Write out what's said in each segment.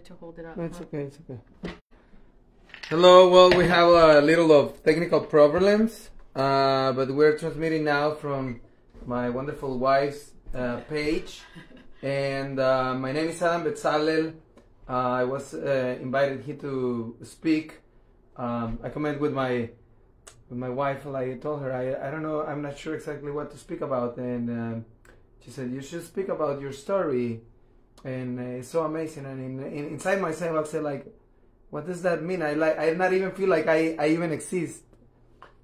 to hold it up. It's okay, it's okay. Hello, well, we have a little of technical problems, uh, but we're transmitting now from my wonderful wife's uh, page. And uh, my name is Adam Betzalel. Uh, I was uh, invited here to speak. Um, I comment with my with my wife. Like I told her, I, I don't know, I'm not sure exactly what to speak about. And um, she said, You should speak about your story and uh, it's so amazing. And in, in, inside myself, I say like, what does that mean? I like, I not even feel like I, I even exist.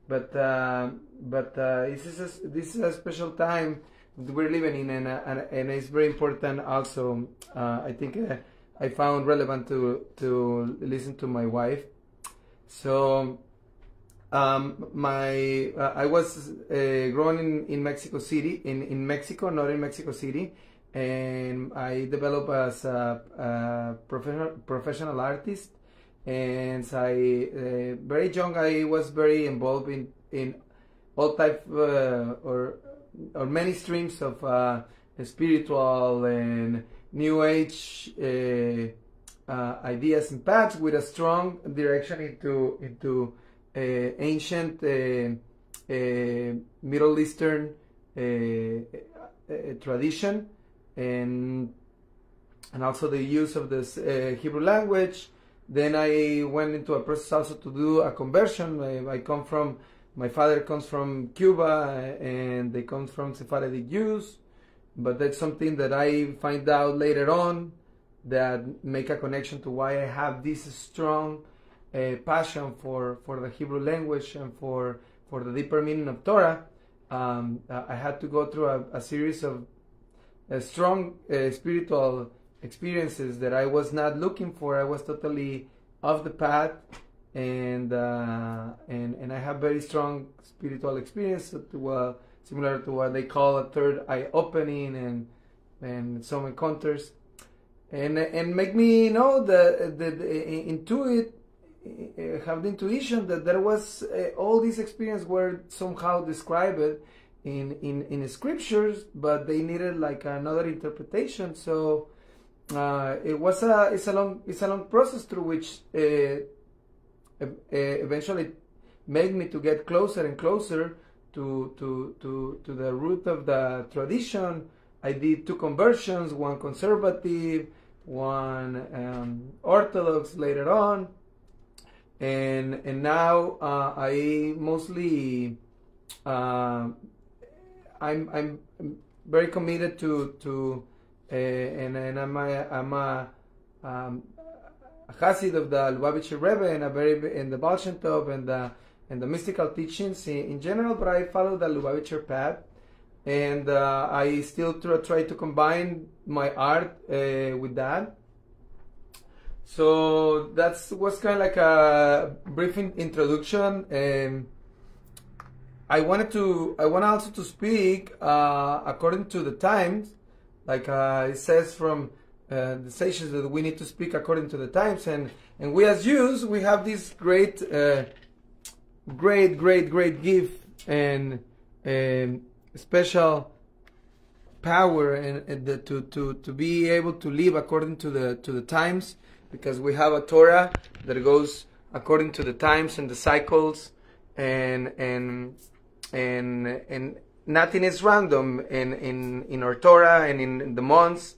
But uh, but uh, this is a, this is a special time we're living in, and uh, and, and it's very important. Also, uh, I think uh, I found relevant to to listen to my wife. So. Um, my I was growing in, in Mexico City in, in Mexico, not in Mexico City, and I developed as a, a professional professional artist. And I uh, very young, I was very involved in in all type uh, or or many streams of uh, spiritual and new age uh, uh, ideas and paths with a strong direction into into uh, ancient Middle Eastern tradition and and also the use of this uh, Hebrew language. Then I went into a process also to do a conversion. I, I, come from my father comes from Cuba and they come from Sephardic Jews, but that's something that I find out later on that make a connection to why I have this strong uh, passion for for the Hebrew language and for for the deeper meaning of Torah. Um, I had to go through a, a series of strong uh, spiritual experiences that I was not looking for. I was totally off the path, and uh, and and I have very strong spiritual experience to, uh, similar to what they call a third eye opening and and some encounters, and and make me know that the, the intuit uh, have the intuition that there was uh, all these experiences were somehow described in, in, in scriptures, but they needed like another interpretation. So uh, it was a it's a long it's a long process through which uh, eventually made me to get closer and closer to to to to the root of the tradition. I did two conversions, one conservative, one um, orthodox later on, and and now uh, I mostly uh, I'm I'm very committed to to uh, and and I'm a, I'm a um, a Hasid of the Lubavitcher Rebbe and a very in the Baal Shem Tov and the and the mystical teachings in, in general, but I follow the Lubavitcher path, and uh, I still try, try to combine my art uh, with that. So that's was kind of like a brief introduction. Um, I wanted to I want also to speak uh, according to the times, like uh, it says from uh, the sages that we need to speak according to the times, and and we as Jews we have this great, uh, great, great, great gift and um, special power and, and the, to to to be able to live according to the to the times, because we have a Torah that goes according to the times and the cycles and and and and nothing is random in in in our Torah and in, in the months.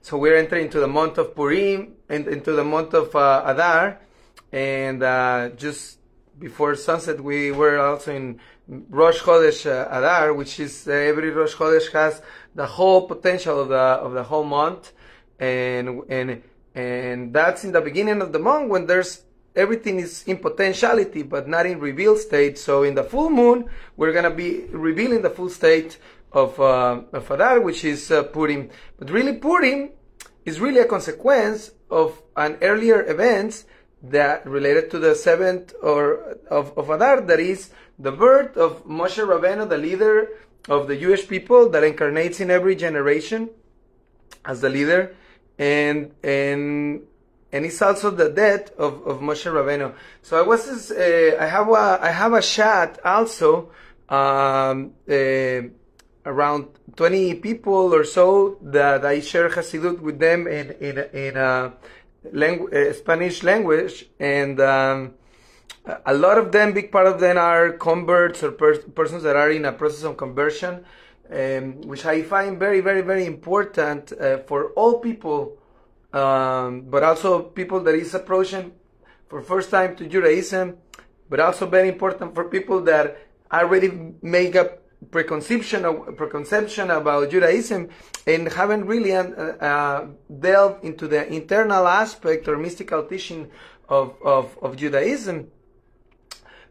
So we're entering into the month of Purim and into the month of uh, Adar, and uh, just before sunset we were also in Rosh Chodesh uh, Adar, which is uh, every Rosh Chodesh has the whole potential of the of the whole month, and and and that's in the beginning of the month when there's everything is in potentiality but not in revealed state. So in the full moon, we're going to be revealing the full state of, uh, of Adar, which is uh, Purim. But really Purim is really a consequence of an earlier events that related to the seventh or of, of Adar, that is the birth of Moshe Rabbeinu, the leader of the Jewish people that incarnates in every generation as the leader. And, and and it's also the death of, of Moshe Rabbeinu. So I was, uh, I have a, I have a chat also, um, uh, around 20 people or so that I share Hasidut with them in in in a langu- uh, Spanish language, and um, a lot of them, big part of them, are converts or pers- persons that are in a process of conversion, um, which I find very, very, very important uh, for all people, um, but also people that is approaching for first time to Judaism, but also very important for people that already make a preconception of, preconception about Judaism and haven't really uh, uh, delved into the internal aspect or mystical teaching of, of, of Judaism.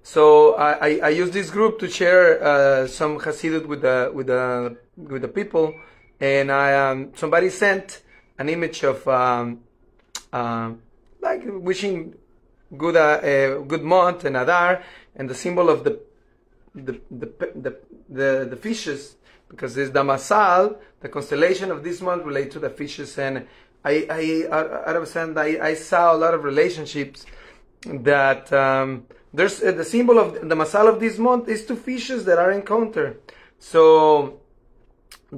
So I, I, use this group to share uh, some Hasidut with the with the with the people, and I um, somebody sent an image of um, uh, like wishing good uh, good month and Adar, and the symbol of the the the the the, the fishes because there's the Masal, the constellation of this month relate to the fishes, and I I of sand I, I saw a lot of relationships that um, there's uh, the symbol of the masal of this month is two fishes that are encountered. So,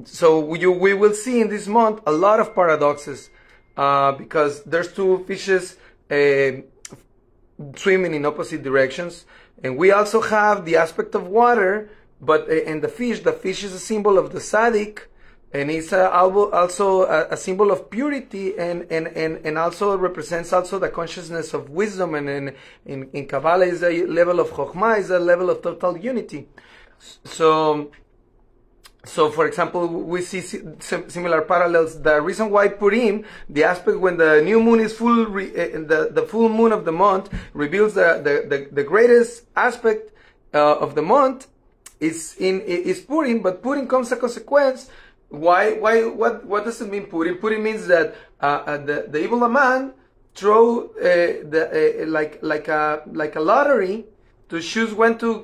so you, we will see in this month a lot of paradoxes uh, because there's two fishes uh, swimming in opposite directions, and we also have the aspect of water. But uh, in the fish, the fish is a symbol of the tzaddik, and it's also a, a, symbol of purity and, and, and, and also represents also the consciousness of wisdom and in, in, in Kabbalah is a level of Chokhmah, is a level of total unity. So, so for example, we see similar parallels. The reason why Purim, the aspect when the new moon is full, uh, the, the full moon of the month reveals the, the, the, greatest aspect uh, of the month is in, is Purim, but Purim comes a consequence why why what what does it mean Purim? Purim means that uh, uh, the the evil man throw uh, the like like a like a lottery to choose when to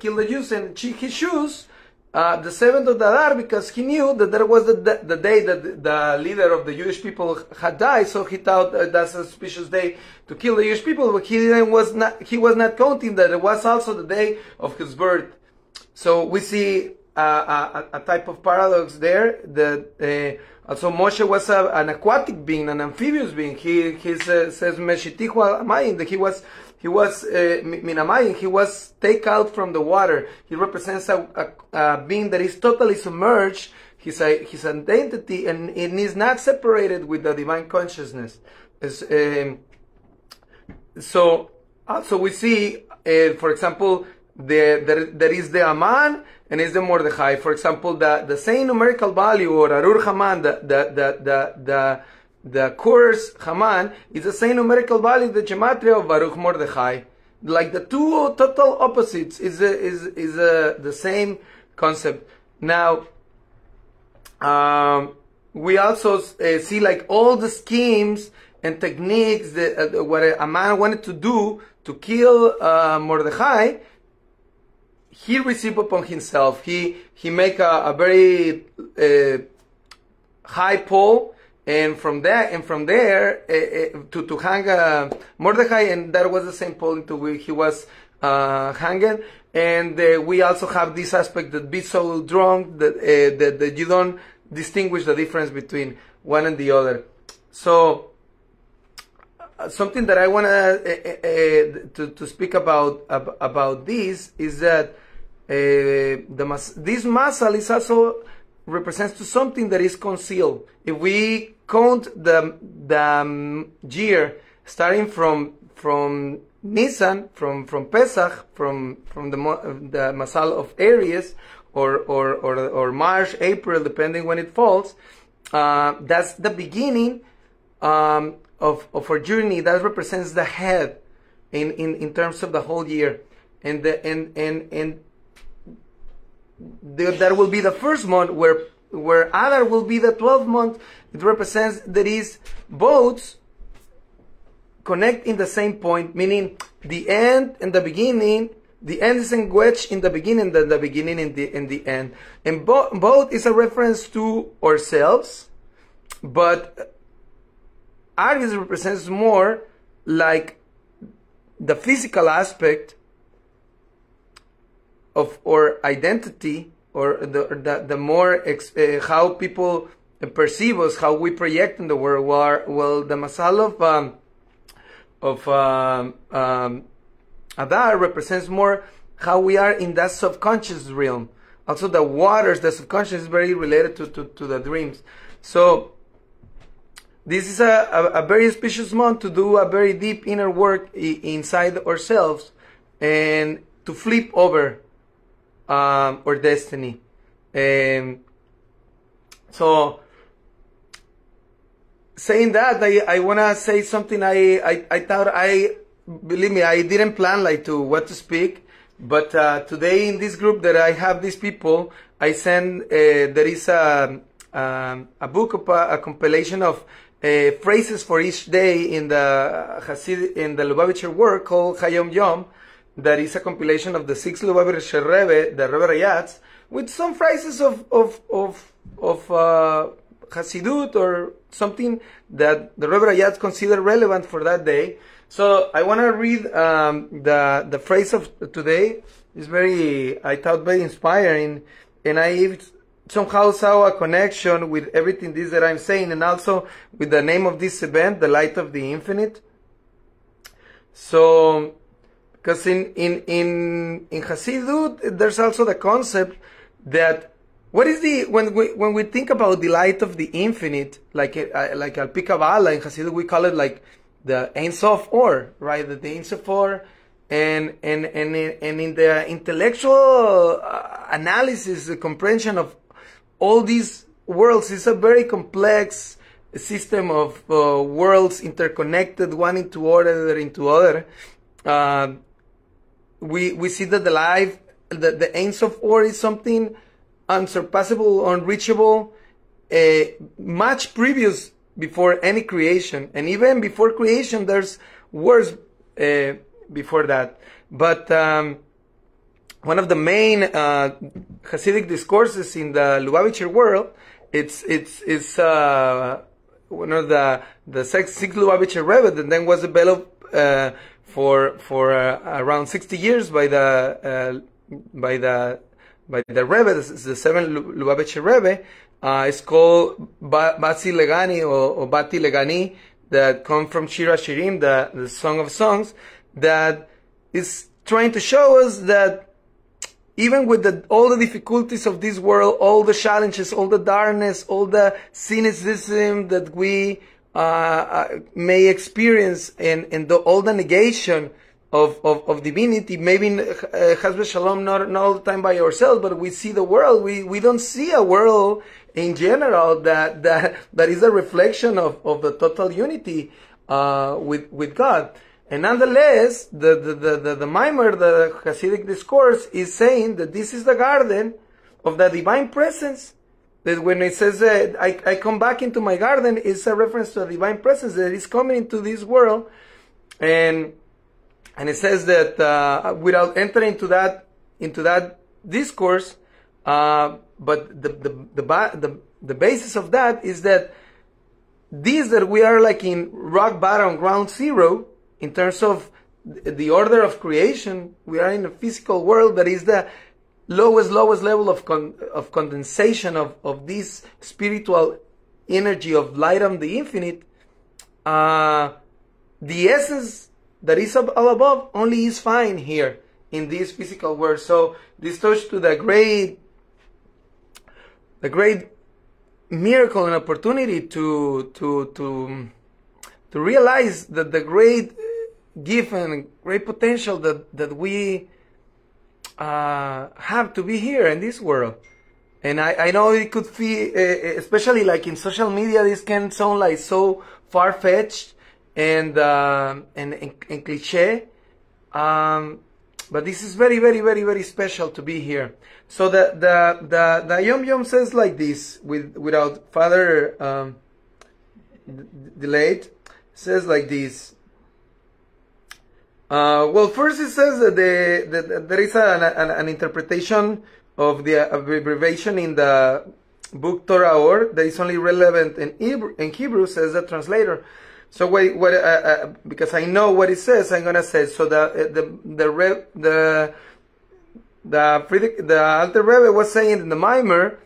kill the Jews and he chose uh, the seventh of Adar because he knew that there was the, the day that the leader of the Jewish people had died, so he thought that's a suspicious day to kill the Jewish people. But he was not he was not counting that it was also the day of his birth. So we see a, a, type of paradox there that uh, also Moshe was a, an aquatic being, an amphibious being. He he says Meshitihu Amayin that he was he was uh. He was take out from the water. He represents a, a, a being that is totally submerged. His his identity and it is not separated with the divine consciousness. Um, so we see, uh, for example, the, there, there is the Aman and is the Mordechai. For example, the, the same numerical value or Arur Haman, the, the, the, the, the, the course Haman is the same numerical value, the gematria of Baruch Mordechai. Like the two total opposites is a, is is a, the same concept. Now, um, we also uh, see like all the schemes and techniques that uh, what a man wanted to do to kill uh, Mordechai he received upon himself. He he make a, a very uh, high pole, and from there and from there uh, uh, to to hang uh, Mordechai, and that was the same pole into which he was uh, hanging. And uh, we also have this aspect that be so drunk that, that that you don't distinguish the difference between one and the other. So something that I want to to speak about about this is that the mas- this masal is also represents to something that is concealed. If we count the the um, year starting from from Nisan, from from Pesach, from from the the masal of Aries, or or or, or March, April, depending when it falls, uh, that's the beginning um, of of our journey. That represents the head in, in in terms of the whole year, and the and and and that will be the first month where where Adar will be the 12th month. It represents that is boats connect in the same point, meaning the end and the beginning. The end is engaged in the beginning, than the beginning in the in the end, and bo- both is a reference to ourselves, but Aries represents more like the physical aspect of our identity or the the, the more ex, uh, how people perceive us, how we project in the world. Well, well the masal of um, of um, um, Adar represents more how we are in that subconscious realm. Also, the waters, the subconscious is very related to, to, to the dreams. So, this is a, a, a, very auspicious month to do a very deep inner work I- inside ourselves and to flip over um, our destiny. And so, saying that, I, I want to say something I, I, I thought I, believe me, I didn't plan like to what to speak. But uh, today in this group that I have these people, I send, uh, there is a, um, a book, a, a compilation of uh, phrases for each day in the Hasid, in the Lubavitcher work called Hayom Yom. That is a compilation of the six Lubavitcher Rebbe, the Rebbe Rayatz, with some phrases of, of, of, of, uh, Hasidut or something that the Rebbe Rayatz considered relevant for that day. So I want to read um, the the phrase of today. It's very I thought very inspiring, and I somehow saw a connection with everything this that I'm saying, and also with the name of this event, the Light of the Infinite. So, because in in in in Hasidut, there's also the concept that what is the when we when we think about the light of the infinite, like uh, like Al Kabbalah in Hasidut, we call it like the Ein Sof Or, right? The, the Ein Sof Or, and and and and in the intellectual uh, analysis, the comprehension of all these worlds is a very complex system of uh, worlds interconnected one into other into other. Uh, we we see that the life, the the Ein Sof Or is something unsurpassable, unreachable, uh, much previous before any creation. And even before creation, there's words uh, before that. But um, one of the main uh, Hasidic discourses in the Lubavitcher world, it's it's it's uh, one of the the six, six Lubavitcher Rebbe that then was developed uh, for for uh, around 60 years by the uh, by the by the Rebbe, the, the seven Lubavitcher Rebbe, uh, it's called ba- Batzi Legani or, or Bati Legani that come from Shir HaShirim, the, the Song of Songs, that is trying to show us that even with the, all the difficulties of this world, all the challenges, all the darkness, all the cynicism that we uh, uh, may experience, in, and the, all the negation of, of, of divinity, maybe uh, Shalom, not, not all the time by ourselves, but we see the world. We, we don't see a world in general that that that is a reflection of, of the total unity uh, with with God. And nonetheless, the the the the, the mimer, the Hasidic discourse, is saying that this is the garden of the divine presence. That when it says uh, I, I come back into my garden, it's a reference to a divine presence that is coming into this world, and and it says that uh, without entering into that into that discourse, uh, but the, the, the, the, the basis of that is that this that we are like in rock bottom, ground zero, in terms of the order of creation, we are in a physical world that is the lowest, lowest level of, con- of condensation of, of this spiritual energy of light on the infinite. Uh, the essence that is all above only is fine here in this physical world. So this touch to the great the great miracle and opportunity to to to to realize that the great gift and great potential that that we uh, have to be here in this world. And I, I know it could feel, uh, especially like in social media, this can sound like so far fetched and, uh, and, and, and cliche. Um, but this is very, very, very, very special to be here. So the the the, the Yom Yom says like this, with without further um, delayed, says like this. Uh, well, first it says that, the, that there is an, an, an, interpretation of the abbreviation in the book Torah Or that is only relevant in Hebrew, in Hebrew says the translator. So what, what uh, uh, because I know what it says, I'm gonna say so. The the the the the Frierdiker, the Alter Rebbe was saying in the Mimer,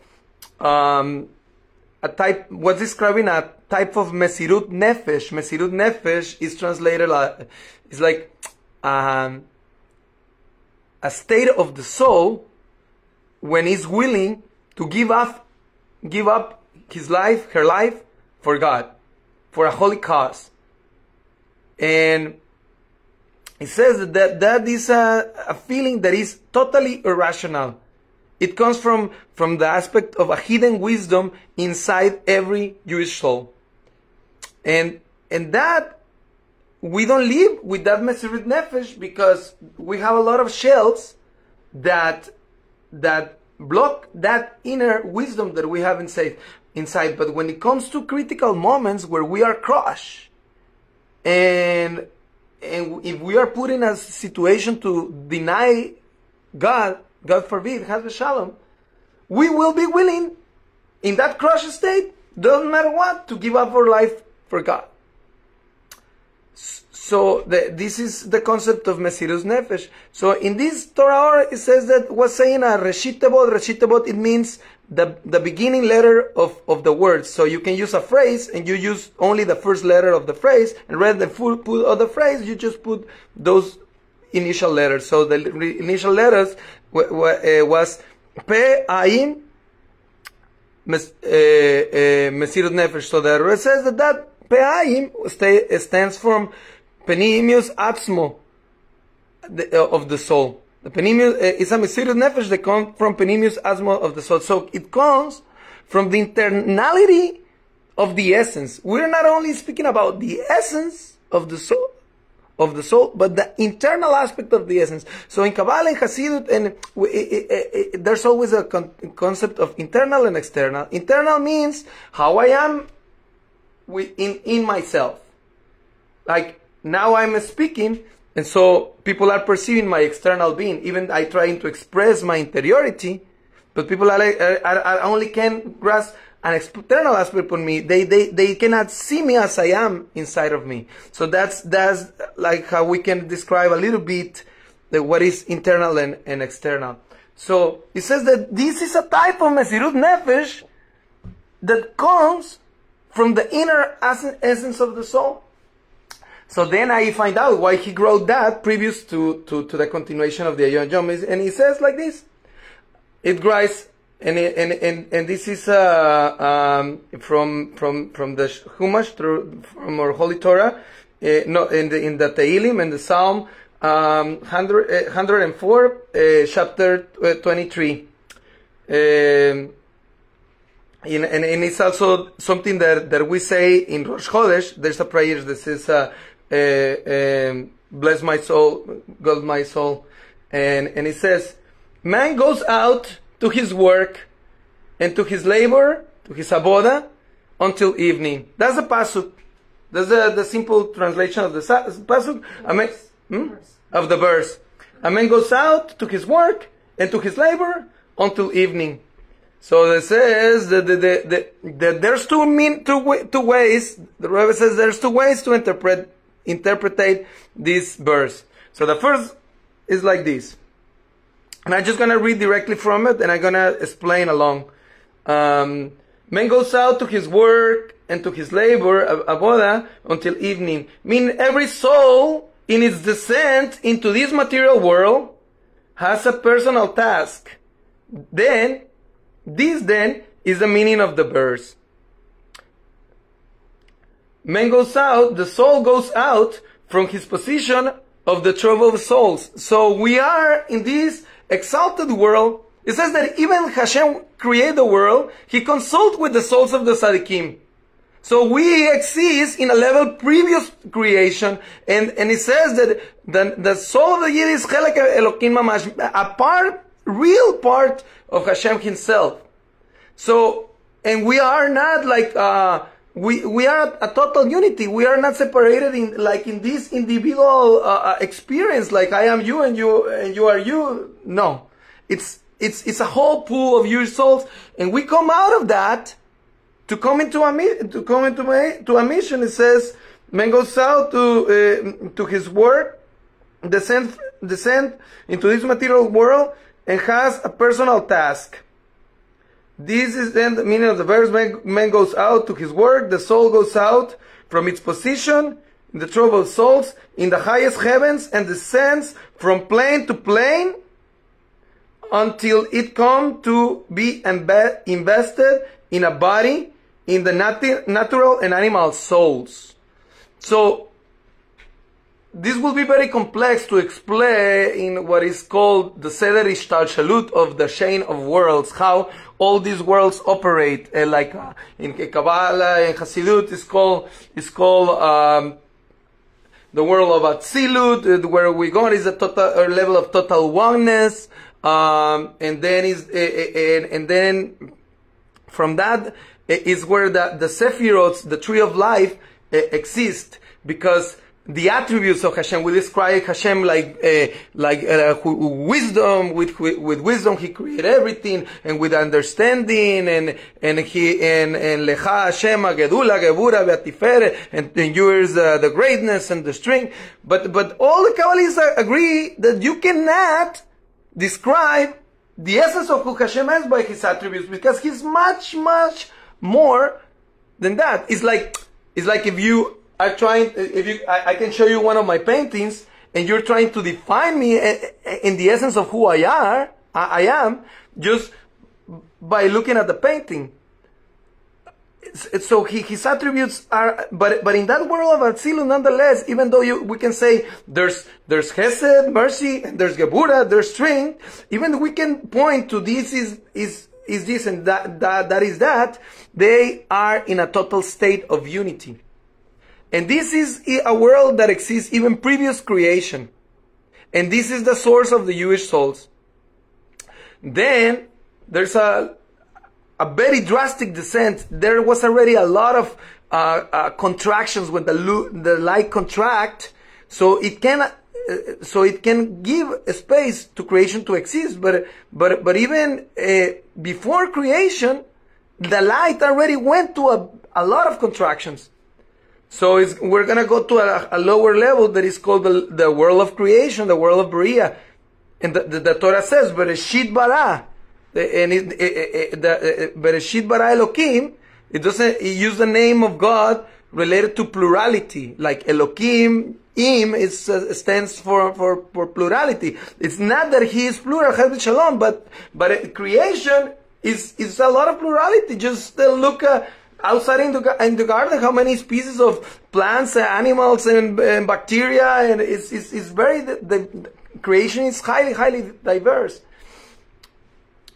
um, a type was describing a type of mesirut nefesh. Mesirut nefesh is translated like it's like um, a state of the soul when he's willing to give up give up his life, her life for God, for a holy cause. And it says that that is a, a feeling that is totally irrational. It comes from, from the aspect of a hidden wisdom inside every Jewish soul. And, and that, we don't live with that Mesirut Nefesh because we have a lot of shells that, that block that inner wisdom that we have inside, inside. But when it comes to critical moments where we are crushed, and and if we are put in a situation to deny God, God forbid, has shalom, we will be willing, in that crushed state, doesn't matter what, to give up our life for God. So the, this is the concept of Mesirus Nefesh. So in this Torah, it says that was saying ah, a Reshitebot, Reshitebot, it means the, the beginning letter of, of the word. So you can use a phrase and you use only the first letter of the phrase, and rather than full put of the phrase, you just put those initial letters. So the initial letters uh, was P, Ain, uh, uh, Mesirut Nefesh. So the Rebbe says that that P, Ain stands from Penimius Atzmo uh, of the soul. The Penimius uh, is a Mesirut Nefesh that comes from Penimius Atzmo of the soul. So it comes from the internality of the essence. We're not only speaking about the essence of the soul, of the soul, but the internal aspect of the essence. So in Kabbalah and Hasidut, and it, it, it, there's always a con- concept of internal and external. Internal means how I am in, in myself. Like now I'm speaking, and so people are perceiving my external being. Even I trying to express my interiority, but people are, are, are only can grasp an external aspect on me. They, they, they cannot see me as I am inside of me. So that's, that's like how we can describe a little bit what is internal and, and external. So it says that this is a type of Mesirut Nefesh that comes from the inner essence of the soul. So then I find out why he wrote that previous to, to, to the continuation of the Hayom Yom. And he says like this. It grows and and and, and this is uh, um, from from from the through from our Holy Torah, uh, no, in the in the Tehillim and the Psalm um, 100, uh, 104, uh, chapter uh, 23. Um, and, and it's also something that, that we say in Rosh Chodesh. There's a prayer that says, uh, uh, um, "Bless my soul, God my soul," and and it says, "Man goes out to his work and to his labor, to his aboda, until evening. That's the pasuk. That's the, the simple translation of the pasuk. Hmm? Of the verse. A man goes out to his work and to his labor until evening. So it says that, the, the, the, there's two mean two, two ways. The Rebbe says there's two ways to interpret interpret this verse. So the first is like this. And I'm just going to read directly from it and I'm going to explain along. Um, man goes out to his work and to his labor, aboda, until evening. Mean every soul in its descent into this material world has a personal task. Then, this then is the meaning of the verse. Man goes out, the soul goes out from his position of the trove of souls. So we are in this exalted world, it says that even Hashem created the world, He consult with the souls of the tzaddikim. So we exist in a level previous creation, and, and it says that the, the soul of the Yid is Elokim mamash, a part, real part of Hashem Himself. So, and we are not like, uh, we, we are a total unity. We are not separated in, like in this individual, uh, uh, experience, like I am you and you, and you are you. No. It's, it's, it's a whole pool of your souls, and we come out of that to come into a, to come into a, to a mission. It says, man goes out to, uh, to his work, descend, descend into this material world, and has a personal task. This is then the meaning of the verse. Man, man goes out to his work, the soul goes out from its position in the troubled souls in the highest heavens and descends from plane to plane until it come to be embe- invested in a body in the nat- natural and animal souls. So this will be very complex to explain in what is called the Seder Hishtalshelut of the chain of worlds, how all these worlds operate, uh, like uh, in Kabbalah and Hasidut is called, is called, um, the world of Atzilut, uh, where we go is a total a level of total oneness, um, and then is uh, and, and then from that is where the the the tree of life, exist because the attributes of Hashem. We describe Hashem like uh, like uh, wisdom. With, with, wisdom, He created everything, and with understanding, and and He and and Lecha Hashem Gedula Gebura Beatifere, and, yours uh, the greatness and the strength. But but all the Kabbalists agree that you cannot describe the essence of who Hashem is by His attributes because He's much much more than that. It's like it's like if you are trying, if you, I, I, can show you one of my paintings and you're trying to define me eh, eh, in the essence of who I are, I, am, just by looking at the painting. So his attributes are, but but in that world of Atzilut, nonetheless, even though you, we can say there's there's Hesed, mercy, and there's Gebura, there's strength, even we can point to this is is is this and that that that is that. They are in a total state of unity. And this is a world that exists even previous creation. And this is the source of the Jewish souls. Then there's a, a very drastic descent. There was already a lot of uh, uh, contractions when the, the light contract, so it can uh, so it can give space to creation to exist. But but but even uh, before creation, the light already went to a, a lot of contractions. So we're going to go to a, a, lower level that is called the, the world of creation, the world of Bria. And the, the, the Torah says, Bereshit bara. And it, it, it, the, Bereshit bara Elohim, it doesn't it use the name of God related to plurality. Like Elohim, Im is, uh, stands for, for, for plurality. It's not that he is plural, Shalom, but, but creation is, is a lot of plurality. Just uh, look, uh, outside in the, in the garden how many species of plants animals and, and bacteria and it's, it's, it's very the, the, creation is highly highly diverse.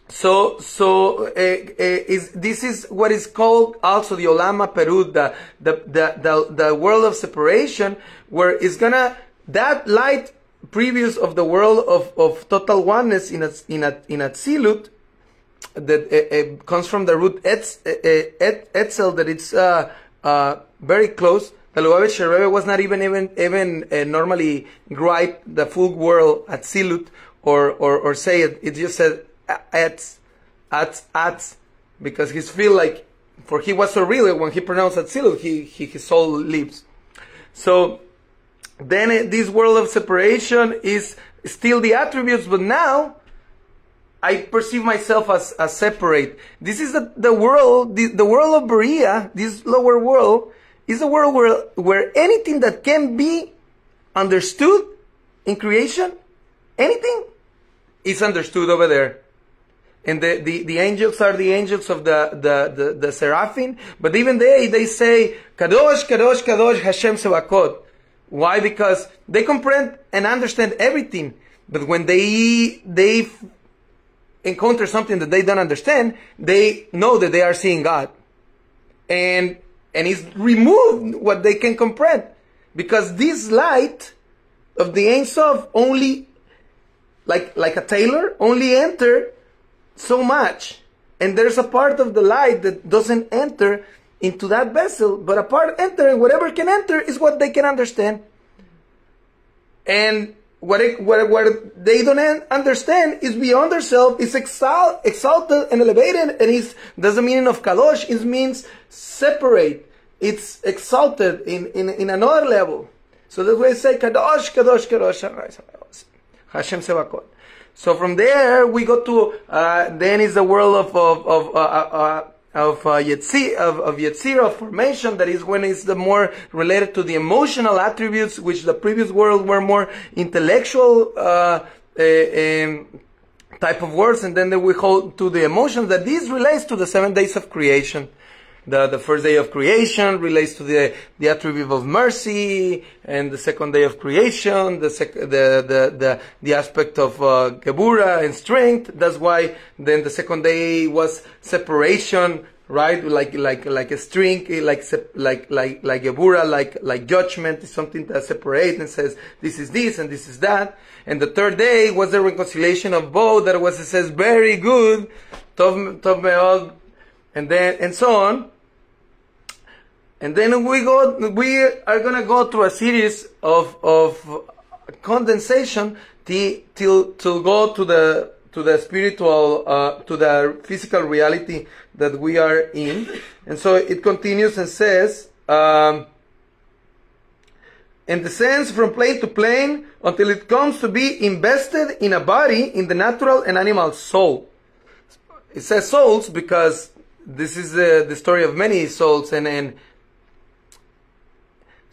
So so uh, uh, is this is what is called also the olama perud the, the the, the the world of separation where it's gonna that light previous of the world of, of total oneness in a, in a, in that uh, uh, comes from the root etz, uh, et, etzel, that it's uh, uh, very close. The Lubavitcher Rebbe was not even even even normally write the full word Atzilut or, or or say it. It just said etz, at at, because he feel like for he was so real when he pronounced Atzilut, he, he his soul leaves. So then this world of separation is still the attributes, but now I perceive myself as, as separate. This is the, the world, the, the world of Berea, this lower world, is a world where, where anything that can be understood in creation, anything, is understood over there. And the, the, the angels are the angels of the, the, the, the seraphim, but even they, they say, Kadosh, Kadosh, Kadosh, Hashem Sevakot. Why? Because they comprehend and understand everything. But when they, they encounter something that they don't understand, they know that they are seeing God. And, and He's removed what they can comprehend. Because this light of the Ein Sof only, like, like a tailor, only enter so much. And there's a part of the light that doesn't enter into that vessel, but a part entering, whatever can enter is what they can understand. And what, it, what, what they don't understand is beyond themselves, is exalt, exalted and elevated, and is does the meaning of kadosh, it means separate. It's exalted in, in, in another level. So that's why I say kadosh, kadosh, kadosh, Hashem Sevakot. So from there we go to uh, then is the world of of of uh, uh, of uh, of, of Yetzir, formation, that is when it's the more related to the emotional attributes, which the previous world were more intellectual uh, uh, um, type of words, and then we hold to the emotions, that this relates to the seven days of creation the, the first day of creation relates to the, the attribute of mercy, and the second day of creation, the, sec, the, the, the, the aspect of uh, and strength. That's why then the second day was separation, right? Like, like, like a string, like, like, like, like Gebura, like, like judgment is something that separates and says, this is this and this is that. And the third day was the reconciliation of both that was, it says, very good, tov, tov meod, and then, and so on. And then we go, we are gonna go through a series of, of condensation till, till, to go to the, to the spiritual, uh, to the physical reality that we are in. And so it continues and says, um, and descends from plane to plane until it comes to be invested in a body in the natural and animal soul. It says souls because this is the, the story of many souls and, and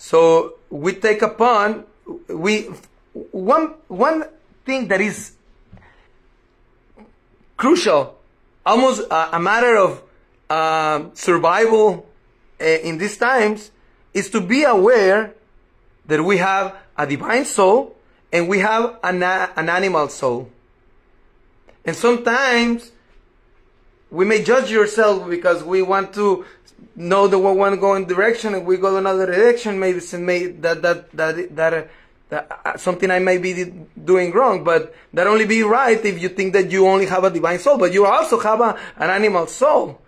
so we take upon we one one thing that is crucial, almost a, a matter of uh, survival uh, in these times, is to be aware that we have a divine soul and we have an, an animal soul. And sometimes we may judge yourself because we want to know that we want to go in direction and we go another direction, maybe may, that, that, that, that, that uh, something I may be doing wrong, but that only be right if you think that you only have a divine soul, but you also have a, an animal soul.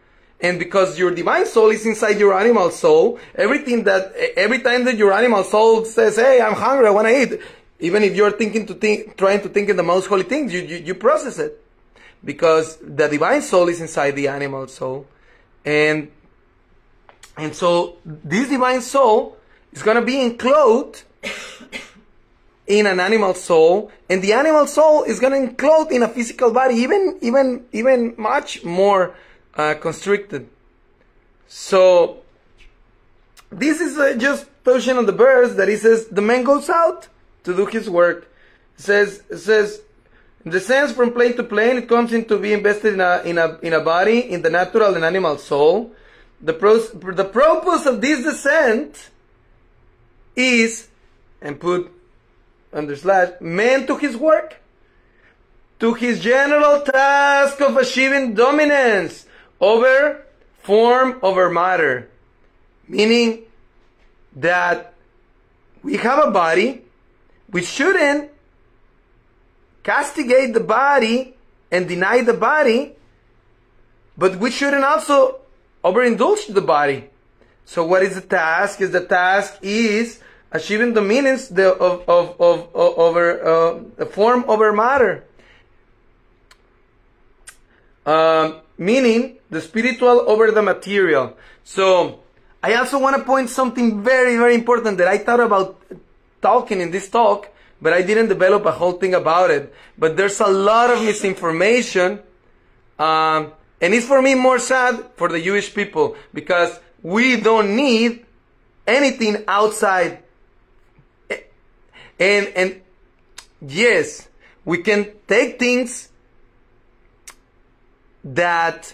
And because your divine soul is inside your animal soul, everything that, every time that your animal soul says, hey, I'm hungry, I want to eat, even if you're thinking to think, trying to think in the most holy things, you, you, you process it. Because the divine soul is inside the animal soul. And and so this divine soul is going to be enclosed in an animal soul, and the animal soul is going to enclose in a physical body, even even even much more uh, constricted. So this is uh, just touching of the verse that he says the man goes out to do his work. It says it says descends from plane to plane. It comes into be invested in a in a in a body in the natural and animal soul the, pros, the purpose of this descent is, and put under slash, man to his work, to his general task of achieving dominance over form over matter. Meaning that we have a body, we shouldn't castigate the body and deny the body, but we shouldn't also overindulge the body. So what is the task? Is the task is achieving dominance the, of, of, of, over uh, the form over matter. Um, meaning the spiritual over the material. So I also want to point something very, very important that I thought about talking in this talk, but I didn't develop a whole thing about it. But there's a lot of misinformation. Um, and it's for me more sad for the Jewish people because we don't need anything outside. And, and yes, we can take things that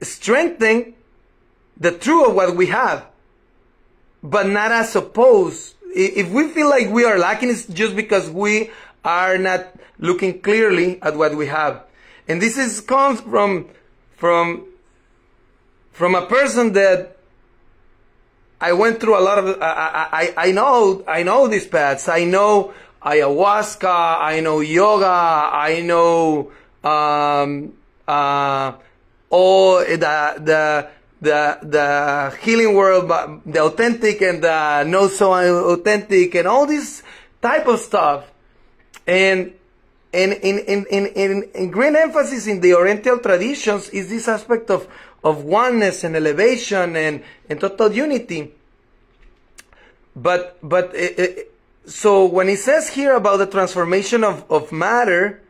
strengthen the truth of what we have, but not as opposed. If we feel like we are lacking, it's just because we are not looking clearly at what we have. And this is comes from from from a person that I went through a lot of I, I, I know I know these paths. I know ayahuasca, I know yoga, I know um, uh, all the the the the healing world, but the authentic and the not so authentic, and all this type of stuff. And and in, in, in, in, in great emphasis in the Oriental traditions is this aspect of, of oneness and elevation and, and total unity. But, but it, it, so when he says here about the transformation of, of matter,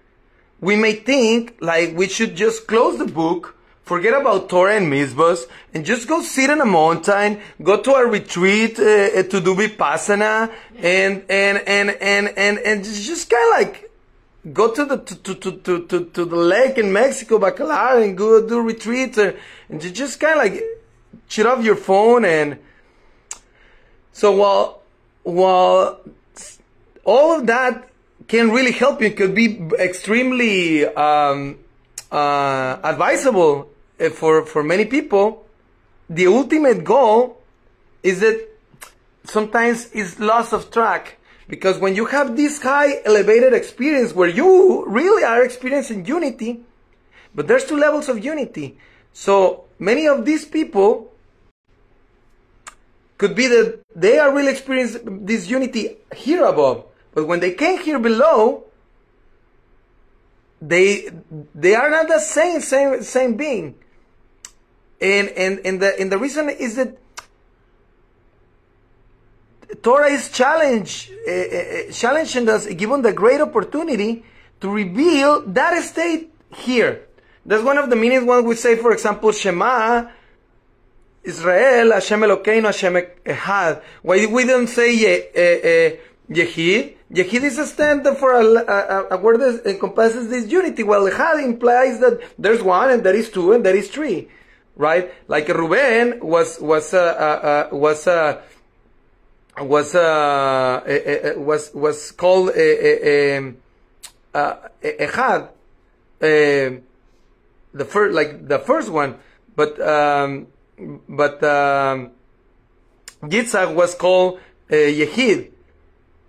we may think like we should just close the book, forget about Torah and mitzvahs, and just go sit on a mountain, go to a retreat uh to do vipassana, and and and and and and just kind of like go to the to, to, to, to, to the lake in Mexico, Bacalar, and go do retreats, or, and just kind of like shut off your phone and so while while all of that can really help you, could be extremely um, uh, advisable eh, for for many people. The ultimate goal is that sometimes is loss of track because when you have this high elevated experience where you really are experiencing unity, but there's two levels of unity. So many of these people could be that they are really experiencing this unity here above. But when they came here below, they they are not the same same same being. And and and the and the reason is that Torah is challenge, uh, challenging us, given the great opportunity to reveal that state here. That's one of the meanings when we say, for example, Shema, Israel, Hashem Elokeinu, Hashem Echad. Why we don't say ye, uh, uh, Yehid? Yehid is a stand for a, a, a, word that encompasses this unity, while Echad implies that there's one and there is two and there is three. Right? Like Reuben was, was, was, was uh, was was called um, uh, Echad, the first like the first one, but um, but um, was called uh, Yehid.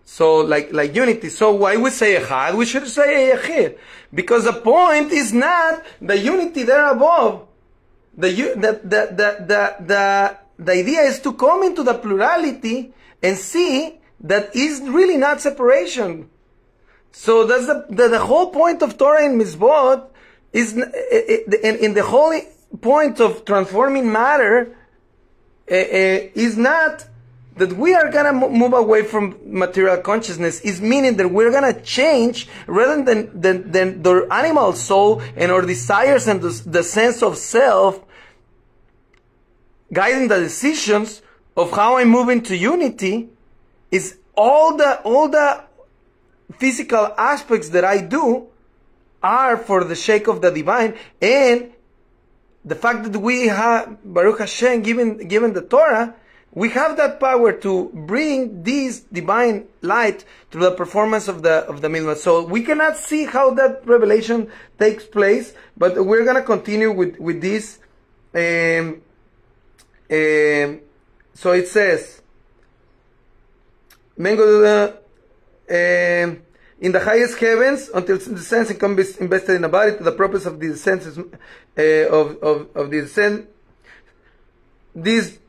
So like like unity. So why we say Echad? We should say Yehid because the point is not the unity there above. The the the the the, the, the idea is to come into the plurality and see that is really not separation. So that's the, the, the whole point of Torah and Mitzvot is, in, in the whole point of transforming matter is not that we are gonna move away from material consciousness is meaning that we're gonna change rather than, than, than the animal soul and our desires and the, the sense of self guiding the decisions of how I move into unity is all the all the physical aspects that I do are for the sake of the divine and the fact that we have Baruch Hashem given given the Torah we have that power to bring this divine light to the performance of the of the mitzvah. So we cannot see how that revelation takes place, but we're gonna continue with with this. Um, um, so it says, Mengo uh, in the highest heavens until the sense can be invested in a body to the purpose of the senses uh, of, of, of the. This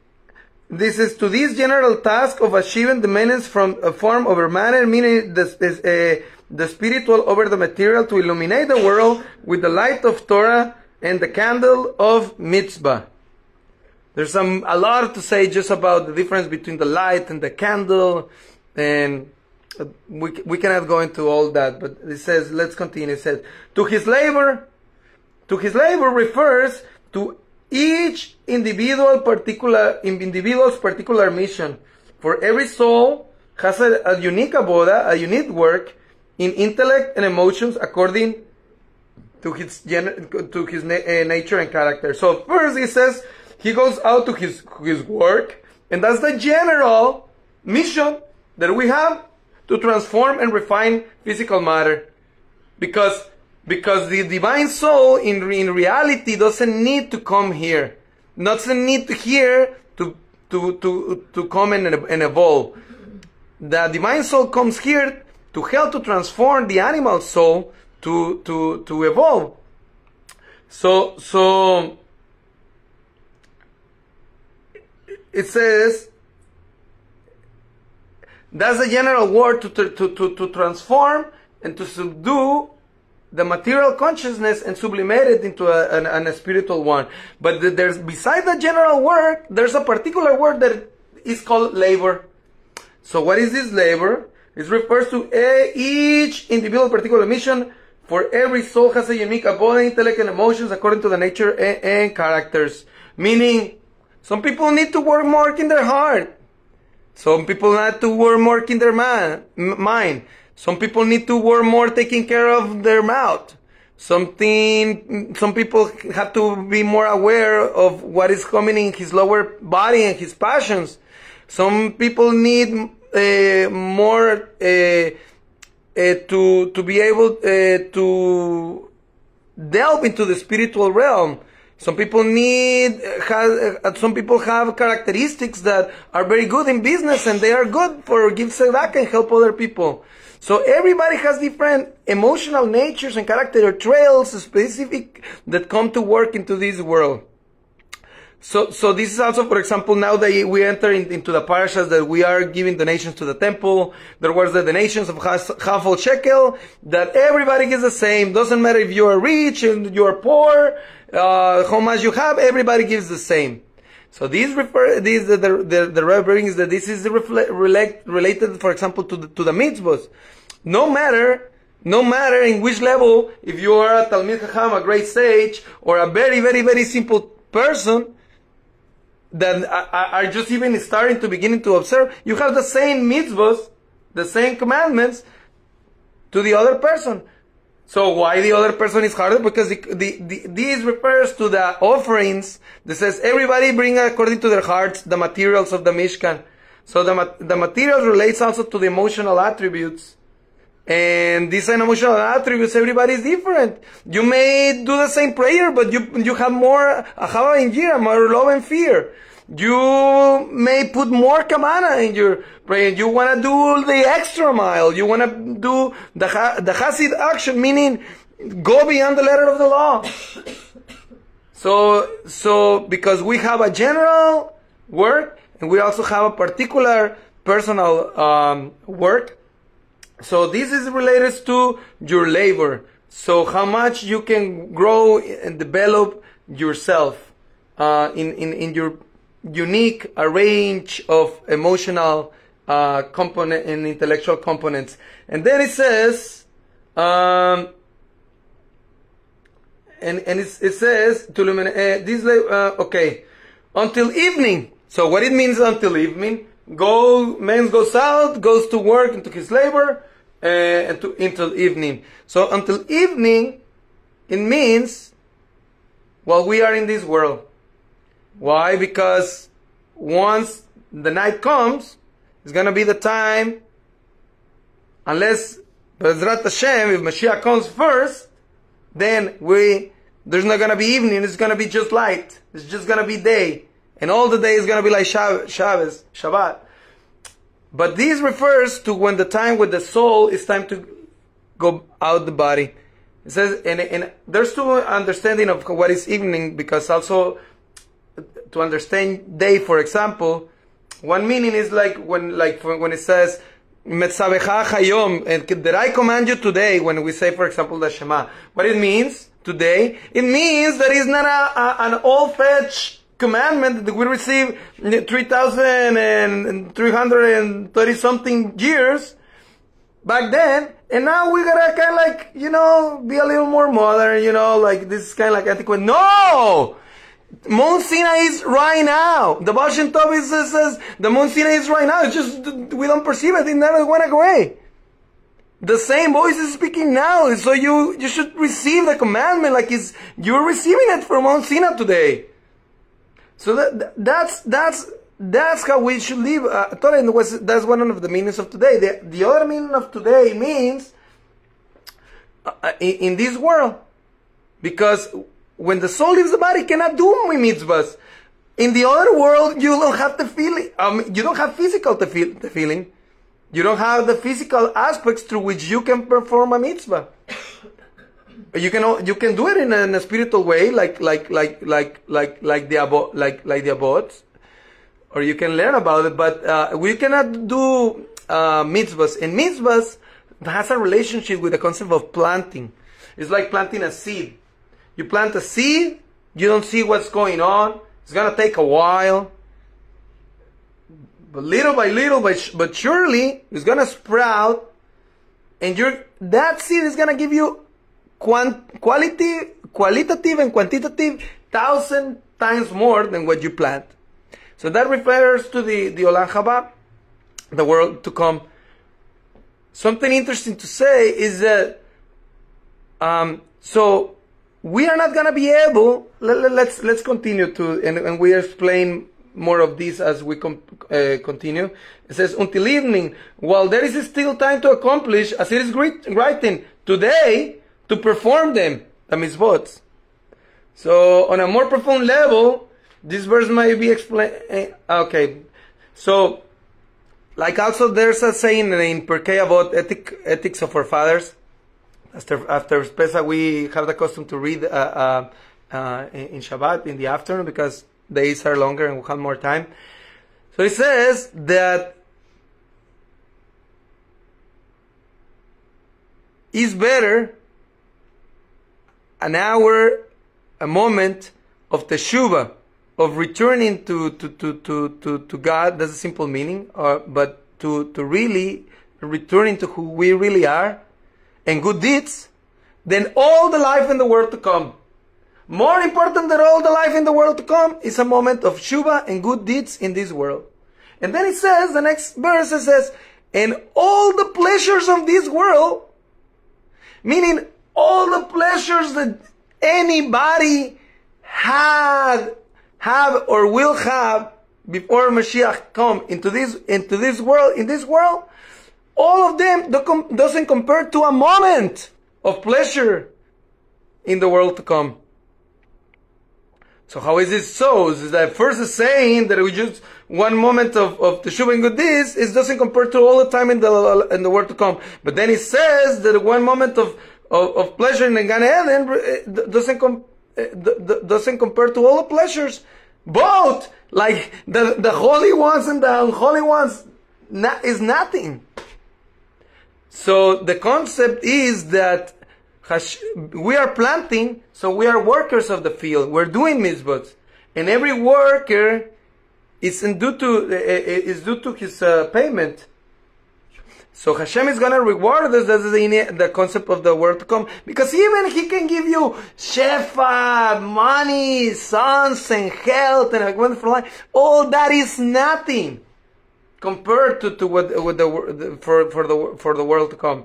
this is to this general task of achieving the menace from a form over matter, meaning the, uh, the spiritual over the material to illuminate the world with the light of Torah and the candle of mitzvah. There's some a lot to say just about the difference between the light and the candle, and uh, we we cannot go into all that. But it says, let's continue. It says, to his labor, to his labor refers to each individual particular individual's particular mission. For every soul has a, a unique aboda, a unique work in intellect and emotions according to his to his na- uh, nature and character. So first he says he goes out to his, his work, and that's the general mission that we have to transform and refine physical matter. Because, because the divine soul in, in reality doesn't need to come here. Doesn't need to here to, to, to, to come and, and evolve. The divine soul comes here to help to transform the animal soul to, to, to evolve. So, so, it says that's a general word to, to, to, to transform and to subdue the material consciousness and sublimate it into a, an, a spiritual one. But the, there's beside the general word, there's a particular word that is called labor. So what is this labor? It refers to a, each individual particular mission. For every soul has a unique body, intellect, and emotions according to the nature and, and characters. Meaning, some people need to work more in their heart. Some people need to work more in their man, mind. Some people need to work more taking care of their mouth. Something, some people have to be more aware of what is coming in his lower body and his passions. Some people need uh, more uh, uh, to to be able to delve into the spiritual realm. Some people need, have, uh, some people have characteristics that are very good in business and they are good for give tzedakah and help other people. So everybody has different emotional natures and character trails specific that come to work into this world. So, so this is also, for example, now that we enter in, into the parashas that we are giving donations to the temple, there was the donations of half a shekel, that everybody gives the same. Doesn't matter if you are rich and you are poor, uh, how much you have, everybody gives the same. So these refer, these, the, the, the Rebbe brings that this is reflect, relate, related, for example, to the, to the mitzvahs. No matter, no matter in which level, if you are a Talmid Chacham, a great sage, or a very, very, very simple person, that are just even starting to beginning to observe, you have the same mitzvahs, the same commandments to the other person. So why the other person is harder? Because the, the, the, this refers to the offerings that says everybody bring according to their hearts the materials of the Mishkan. So the, the materials relates also to the emotional attributes. And these emotional attributes, everybody is different. You may do the same prayer, but you, you have more ahava and yira, more love and fear. You may put more kamana in your prayer. You want to do the extra mile. You want to do the, the Hasid action, meaning go beyond the letter of the law. so, so, because we have a general work and we also have a particular personal um, work. So this is related to your labor. So how much you can grow and develop yourself uh, in, in, in your unique a range of emotional uh, component and intellectual components. And then it says, um, and and it says to illuminate uh, this. Uh, okay, until evening. So what it means until evening? Go, man goes out, goes to work into his labor, uh, and to, until evening. So until evening, it means while we are in this world. Why? Because once the night comes, it's going to be the time, unless Bezrat Hashem, if Mashiach comes first, then we, there's not going to be evening, it's going to be just light. It's just going to be day. And all the day is going to be like Shabbos, Shabbat. But this refers to when the time with the soul is time to go out the body. It says, and, and there's two understanding of what is evening because also to understand day, for example, one meaning is like when, like when it says, chayom, and did I command you today, when we say, for example, the Shema. What it means today? It means that it's not a, a an old-fetched commandment that we received 3,330 something years back then, and now we gotta kind of like, you know, be a little more modern, you know, like this is kind of like antiquated. No! Mount Sinai is right now. The Baal Shem Tov says the Mount Sinai is right now. It's just we don't perceive it. It never went away. The same voice is speaking now. So you, you should receive the commandment like it's, you're receiving it from Mount Sinai today. So that, that's, that's, that's how we should live. Uh, that's one of the meanings of today. The, the other meaning of today means uh, in, in this world. Because when the soul leaves the body, cannot do mitzvahs. In the other world, you don't have the feeling. Um, you don't have physical the, feel, the feeling. You don't have the physical aspects through which you can perform a mitzvah. you can you can do it in a, in a, spiritual way, like like like like like like the abo, like like the abots, or you can learn about it. But uh, we cannot do uh, mitzvahs. And mitzvahs has a relationship with the concept of planting. It's like planting a seed. You plant a seed, you don't see what's going on. It's going to take a while. but little by little, but, but surely, it's gonna sprout, and you that seed is gonna give you quant, quality, qualitative and quantitative thousand times more than what you plant. So that refers to the, the Olam Haba, the world to come. Something interesting to say is that, um, so we are not going to be able, let, us let's, let's continue to, and, and we explain more of this as we com- uh, continue. It says, until evening, while there is still time to accomplish, as it is writing, today, to perform them, the mitzvot. So, on a more profound level, this verse might be explained. Eh, okay, so like also there's a saying in Pirkei Avot ethic, ethics of our fathers. After after Pesach, we have the custom to read uh, uh, uh, in Shabbat in the afternoon because days are longer and we have more time. So it says that is better an hour, a moment of teshuvah of returning to, to, to, to, to, to God, that's a simple meaning, uh, but to, to really returning to who we really are and good deeds, then all the life in the world to come. More important than all the life in the world to come is a moment of Shuba and good deeds in this world. And then it says, the next verse it says, and all the pleasures of this world, meaning all the pleasures that anybody had have or will have before Mashiach come into this into this world in this world, all of them doesn't compare to a moment of pleasure in the world to come. So how is this so? Is that first is saying that we just one moment of, of Teshuvah and good deeds is doesn't compare to all the time in the in the world to come. But then he says that one moment of of, of pleasure in the Gan Eden doesn't com, doesn't compare to all the pleasures both, like the, the holy ones and the unholy ones, is nothing. So the concept is that we are planting, so we are workers of the field. We're doing mitzvot. And every worker is due to, eh, eh, eh, is due to his uh, payment. So Hashem is gonna reward us. That's the, the concept of the world to come. Because even He can give you shefa, money, sons, and health, and a wonderful life. All that is nothing compared to, to what, what the, for, for the, for the world to come.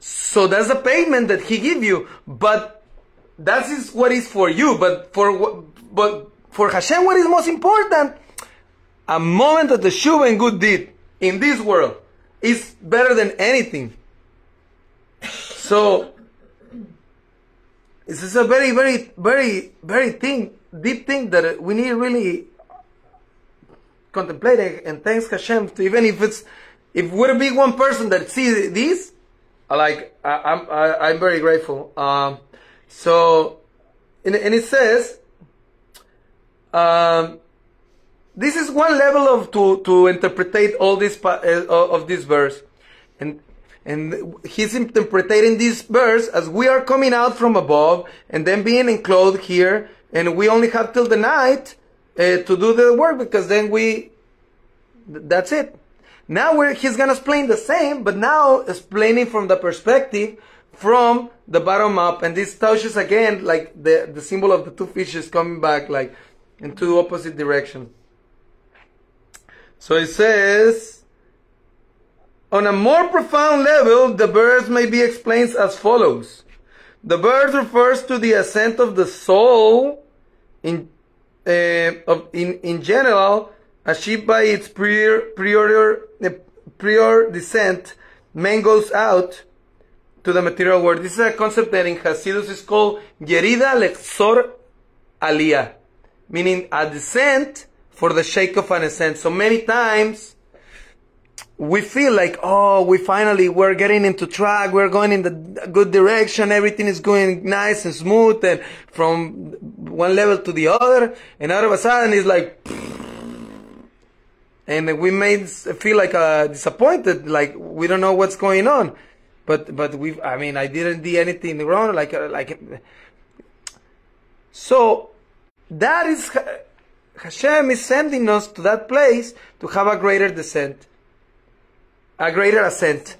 So that's the payment that He give you, but that is what is for you. But for, but for Hashem, what is most important? A moment of the shuv and good deed in this world is better than anything. So, this is a very, very, very, very thing, deep thing that we need really contemplate and thanks Hashem to even if it's, if would be one person that sees this, like, I, am I, am very grateful. Um, so, and, and it says, um, this is one level of to to interpret all this uh, of this verse, and and he's interpreting this verse as we are coming out from above and then being enclosed here, and we only have till the night uh, to do the work because then we that's it. Now he's gonna explain the same, but now explaining from the perspective from the bottom up, and this touches again like the the symbol of the two fishes coming back like in two opposite directions. So it says, on a more profound level, the birth may be explained as follows. The birth refers to the ascent of the soul in, uh, of, in, in general, a achieved by its prior, prior, uh, prior descent, man goes out to the material world. This is a concept that in Hasidus is called Yerida Letzorech Aliyah, meaning a descent for the sake of an ascent. So many times we feel like, oh, we finally, we're getting into track, we're going in the good direction, everything is going nice and smooth and from one level to the other, and all of a sudden it's like, and we may feel like uh, disappointed, like we don't know what's going on. But, but we, I mean, I didn't do anything wrong, like, uh, like, so that is Hashem is sending us to that place to have a greater descent, a greater ascent.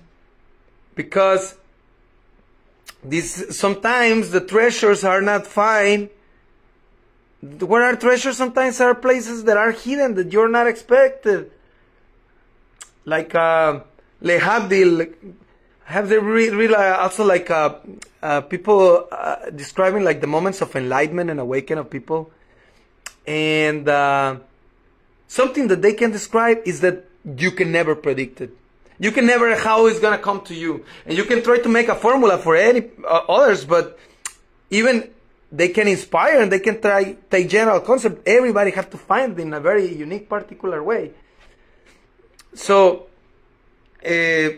Because this, sometimes the treasures are not fine. Where are treasures sometimes are places that are hidden that you're not expected. Like, uh, Lehabdil, have they really, re- also like uh, uh, people uh, describing like the moments of enlightenment and awakening of people and uh, something that they can describe is that you can never predict it you can never how it's gonna come to you. And you can try to make a formula for any uh, others but even they can inspire and they can try take general concept. Everybody have to find in a very unique particular way. So uh,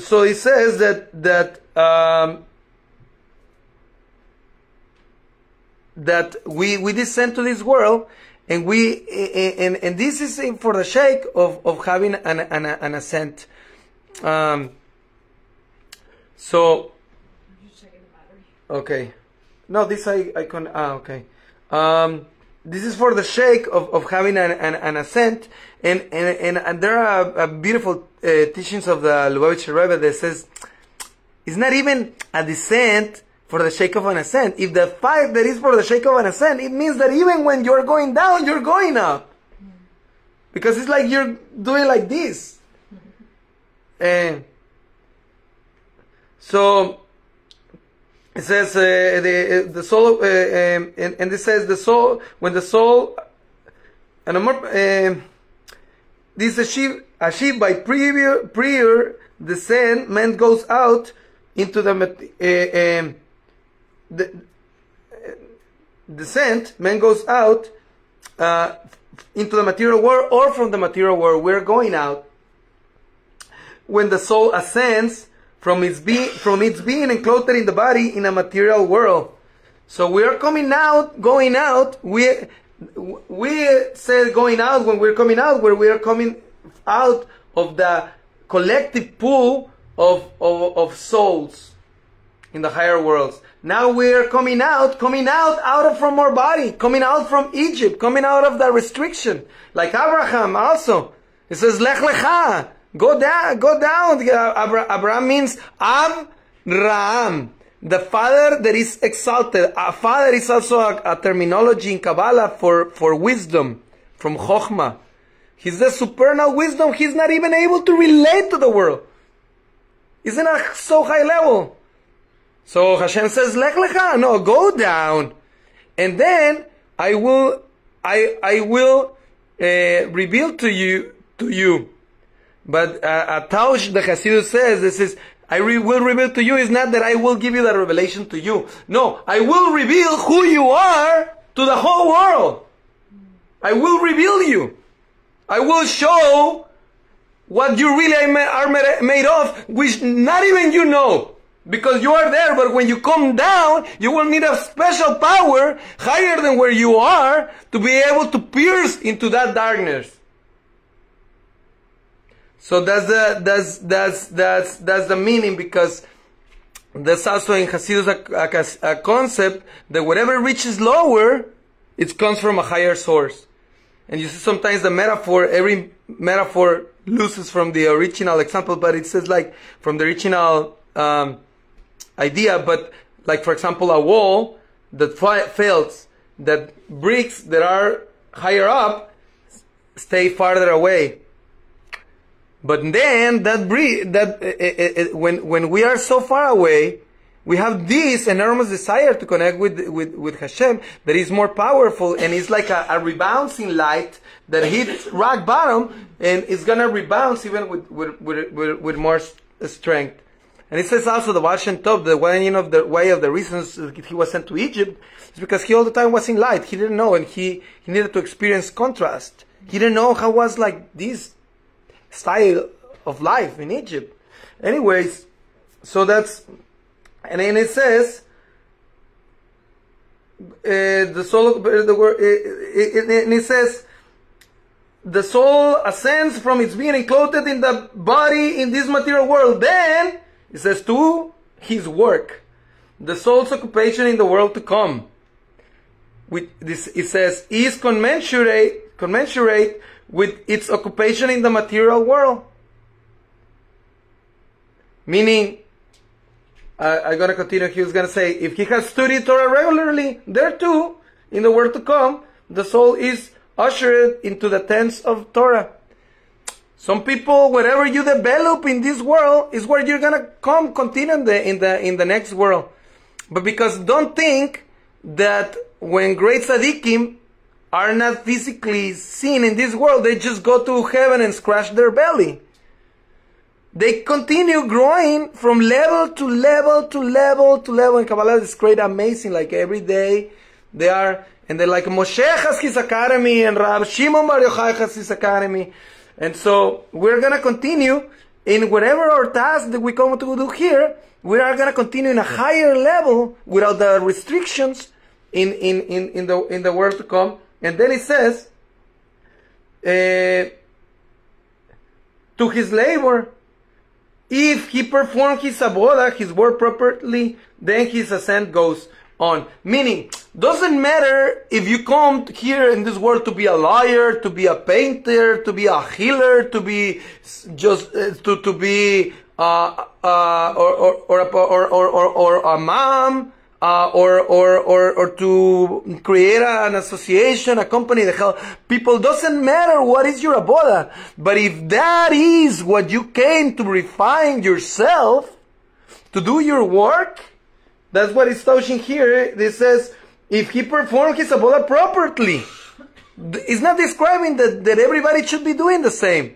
so it says that that um, that we we descend to this world and we and, and this is for the sake of, of having an, an, an ascent um, so okay. No this I, I can ah okay. Um, this is for the sake of, of having an, an, an ascent and, and, and, and there are beautiful uh, teachings of the Lubavitcher Rebbe that says it's not even a descent for the sake of an ascent. If the fire that is for the sake of an ascent, it means that even when you're going down, you're going up. Because it's like you're doing like this. And so it says uh, the the soul, uh, um, and, and it says the soul when the soul, and this achieved, achieved by prior, prior descent, man goes out into the, uh, um, the descent, man goes out uh, into the material world or from the material world. We're going out. When the soul ascends from its being, from its being enclosed in the body in a material world. So we are coming out, going out. We we say going out when we're coming out, where we are coming out of the collective pool of, of, of souls in the higher worlds. Now we're coming out, coming out, out of from our body, coming out from Egypt, coming out of the restriction. Like Abraham also. It says, Lech Lecha, go down, go down. Abraham means Ram. The father that is exalted. A father is also a, a terminology in Kabbalah for, for wisdom, from Chokhmah. He's the supernal wisdom. He's not even able to relate to the world. Isn't a so high level. So Hashem says, Lech lecha, no, go down. And then I will, I, I will uh, reveal to you, to you. But uh, Taush, the Hasidus says, this is, I re- will reveal to you is not that I will give you the revelation to you. No, I will reveal who you are to the whole world. I will reveal you. I will show what you really are made of, which not even you know. Because you are there, but when you come down, you will need a special power higher than where you are to be able to pierce into that darkness. So that's the that's that's that's that's the meaning because there's also in Hasidus a, a, a, concept that whatever reaches lower, it comes from a higher source. And you see sometimes the metaphor, every metaphor loses from the original example, but it says like from the original um, idea. But like for example, a wall that fails, that bricks that are higher up stay farther away. But then that breathe, that uh, uh, when when we are so far away, we have this enormous desire to connect with with with Hashem that is more powerful and it's like a, a rebounding light that hits rock bottom and it's gonna rebound even with with, with, with more strength. And it says also the Shem Tov, the you know, the way of the reasons he was sent to Egypt is because he all the time was in light. He didn't know and he, he needed to experience contrast. He didn't know how was like this style of life in Egypt. Anyways, so that's, and then it says, uh, the soul, the word, uh, and it says, the soul ascends from its being enclosed in the body in this material world. Then, it says, to his work, the soul's occupation in the world to come. with this, it says, is commensurate, commensurate with its occupation in the material world. Meaning, uh, I'm going to continue. He was going to say, if he has studied Torah regularly, there too, in the world to come, the soul is ushered into the tents of Torah. Some people, whatever you develop in this world, is where you're gonna come, continue in the in the in the next world. But because don't think that when great tzaddikim are not physically seen in this world, they just go to heaven and scratch their belly. They continue growing from level to level to level to level. And Kabbalah is great, amazing. Like every day, they are, and they're like Moshe has his academy and Rab Shimon Bar Yochai has his academy. And so we're gonna continue in whatever our task that we come to do here. We are gonna continue in a higher level without the restrictions in in in, in the in the world to come. And then it says, uh, to his labor if he performed his aboda, his work properly, then his ascent goes on. Meaning, doesn't matter if you come here in this world to be a lawyer, to be a painter, to be a healer, to be just uh, to to be uh, uh, or, or, or, or, or, or, or a mom, uh, or, or, or, or to create an association, a company that help people. Doesn't matter what is your aboda. But if that is what you came to refine yourself, to do your work, that's what it's touching here. It says, if he performed his aboda properly, it's not describing that, that everybody should be doing the same.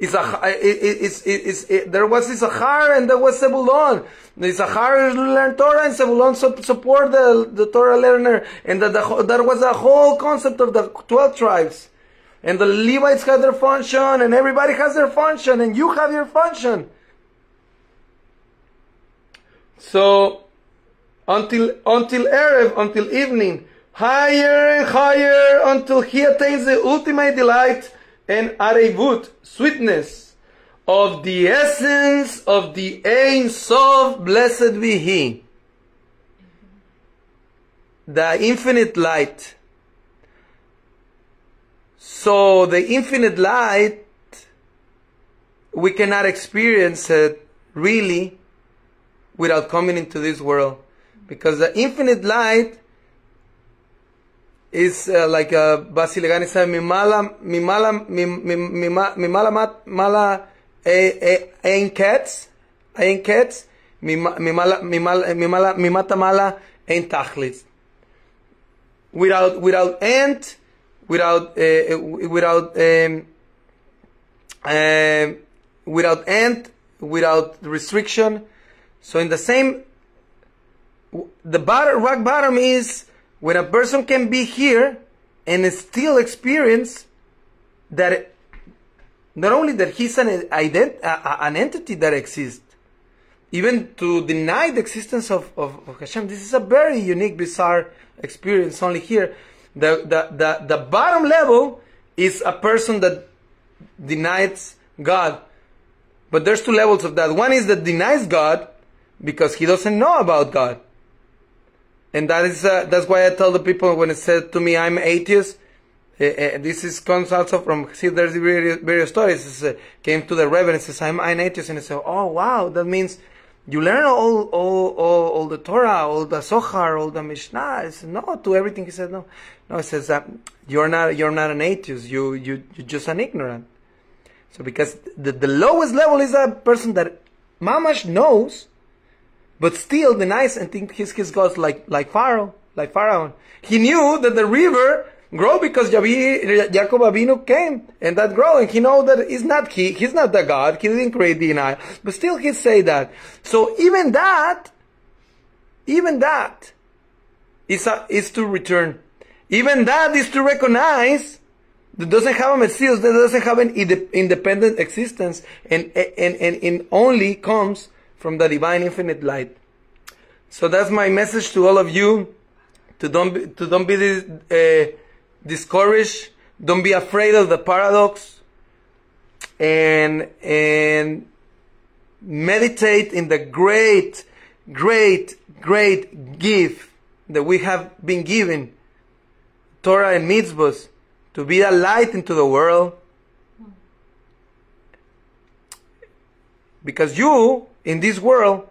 It's a, it's, it's, it, there was Issachar and there was Zebulon. Issachar learned Torah and Zebulon support the, the Torah learner. And that the, there was a whole concept of the 12 tribes. And the Levites had their function and everybody has their function and you have your function. So, until, until Erev, until evening, higher and higher until he attains the ultimate delight and arevut, sweetness, of the essence of the Ein Sof, blessed be He. The infinite light. So the infinite light, we cannot experience it really without coming into this world. Because the infinite light is uh, like uh, Basi LeGani said, mimala, mimala, mimala, mimala, mala, ein cats, ein cats, mimala, mimala, mimala, mimata mala, ein tachlis. Without, without end, without, uh, without, um, uh, without end, without restriction. So in the same, the bottom, rock bottom is when a person can be here and still experience that not only that he's an ident- an entity that exists, even to deny the existence of, of, of, Hashem, this is a very unique, bizarre experience only here. The, the, the, the bottom level is a person that denies God. But there's two levels of that. One is that denies God because he doesn't know about God. And that is uh, that's why I tell the people when it said to me I'm atheist. Uh, uh, this is comes also from see there's various, various stories. It came to the Reverend and says I'm atheist, and I said, oh wow, that means you learn all all all, all the Torah, all the Zohar, all the Mishnah. I said no to everything. He said no, no. He says you're not you're not an atheist. You you you're just an ignorant. So because the the lowest level is a person that mamash knows but still the denies and thinks his, his God's like, like Pharaoh, like Pharaoh. He knew that the river grow because Jacob Avinu came and that grow and he know that he's not he, he's not the God, he didn't create the Nile, but still he say that. So even that, even that is, a, is to return. Even that is to recognize that doesn't have a messias, that doesn't have an independent existence and, and, and, and only comes from the divine infinite light. So that's my message to all of you. To don't be, to don't be uh, discouraged. Don't be afraid of the paradox. And and meditate in the great, great, great gift that we have been given, Torah and mitzvahs, to be a light into the world. Because you, in this world,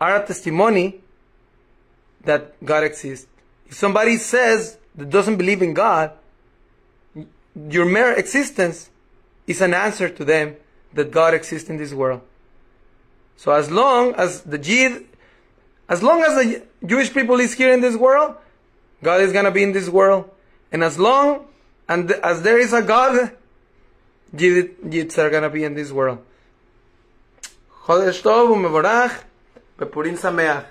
are a testimony that God exists. If somebody says that doesn't believe in God, your mere existence is an answer to them that God exists in this world. So as long as the Jid, as long as the Jewish people is here in this world, God is gonna be in this world. And as long and as there is a God, Jids are gonna be in this world. Chodesh Tov u'mevorach bePurim Sameach.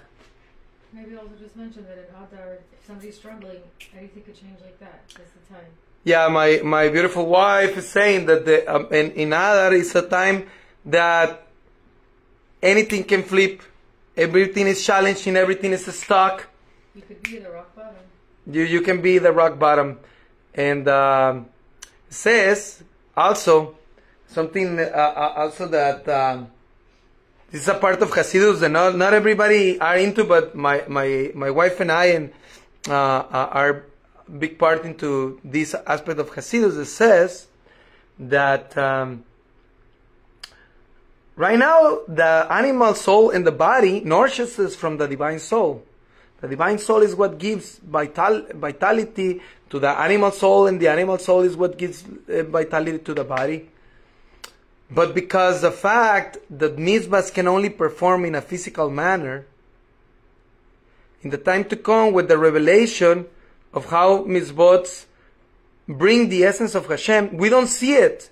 Maybe also just mention that in Adar, if somebody's struggling, anything could change like that. That's the time. Yeah, my, my beautiful wife is saying that the, um, in, in Adar is a time that anything can flip. Everything is challenged and everything is stuck. You could be the rock bottom. You, you can be the rock bottom. And um, says also something uh, uh also that um, this is a part of Hasidus that not, not everybody are into, but my, my, my wife and I and uh, uh, are big part into this aspect of Hasidus that says that um, right now the animal soul and the body nourishes from the divine soul. The divine soul is what gives vital, vitality to the animal soul, and the animal soul is what gives uh, vitality to the body. But because the fact that mitzvahs can only perform in a physical manner, in the time to come with the revelation of how mitzvot bring the essence of Hashem, we don't see it.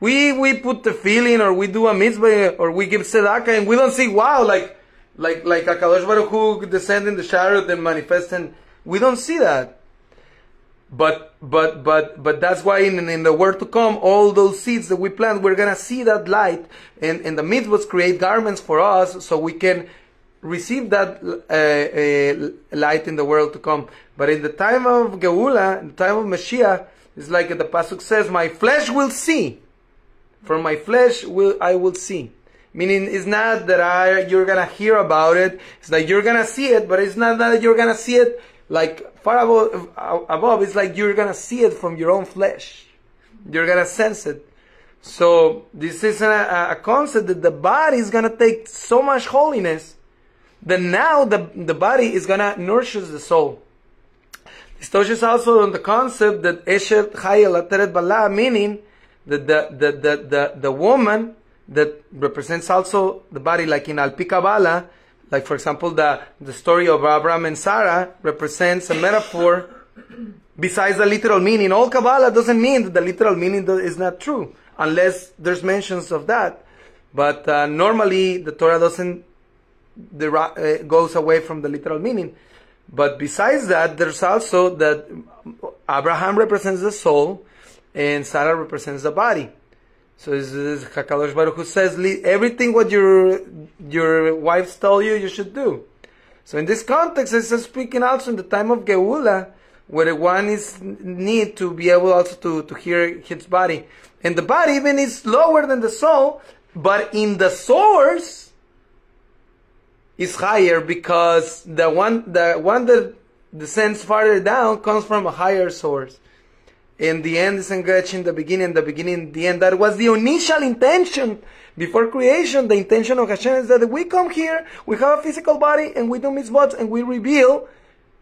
We, we put the feeling or we do a mitzvah or we give tzedakah and we don't see, wow, like, like, like HaKadosh Baruch Hu descend in the chariot and manifest and we don't see that. But, but, but, but that's why in, in the world to come, all those seeds that we plant, we're gonna see that light and, and the mitzvahs create garments for us so we can receive that uh, uh, light in the world to come. But in the time of Geula, in the time of Mashiach, it's like the pasuk says, "My flesh will see, for my flesh will I will see." Meaning, it's not that I you're gonna hear about it. It's that you're gonna see it, but it's not that you're gonna see it like far above. Above, it's like you're gonna see it from your own flesh. You're gonna sense it. So this is a, a concept that the body is gonna take so much holiness that now the, the body is gonna nourish the soul. This touches also on the concept that Eshet Chayil Ateret Bala, meaning that the, the, the, the, the woman that represents also the body, like in Alpi Kabbalah, like for example, the, the story of Abraham and Sarah represents a metaphor besides the literal meaning. All Kabbalah doesn't mean that the literal meaning is not true, unless there's mentions of that. But uh, normally the Torah doesn't the, uh, goes away from the literal meaning. But besides that, there's also that Abraham represents the soul and Sarah represents the body. So this is Hakadosh Baruch Hu says everything what your your wives tell you you should do. So in this context, it's speaking also in the time of Geula, where one is need to be able also to, to hear his body. And the body even is lower than the soul, but in the source, is higher because the one the one that descends farther down comes from a higher source. In the end is engaged in the beginning, the beginning, the end. That was the initial intention before creation. The intention of Hashem is that we come here, we have a physical body, and we do mitzvot, and we reveal